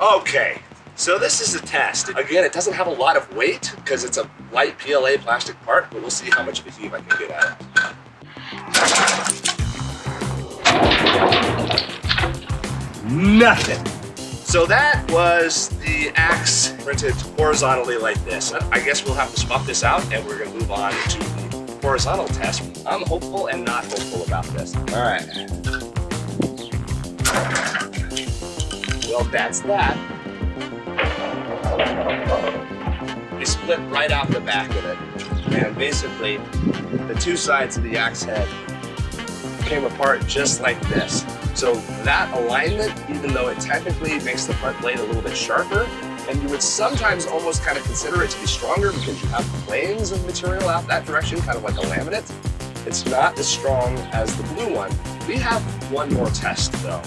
Okay, so this is a test. Again, it doesn't have a lot of weight because it's a light PLA plastic part, but we'll see how much of a heave I can get at it. Nothing. So that was the axe printed horizontally like this. Uh, I guess we'll have to swap this out and we're gonna move on to the horizontal test. I'm hopeful and not hopeful about this. All right. Well, that's that. They split right off the back of it. And basically, the two sides of the axe head came apart just like this. So that alignment, even though it technically makes the front blade a little bit sharper, and you would sometimes almost kind of consider it to be stronger because you have planes of material out that direction, kind of like a laminate. It's not as strong as the blue one. We have one more test though.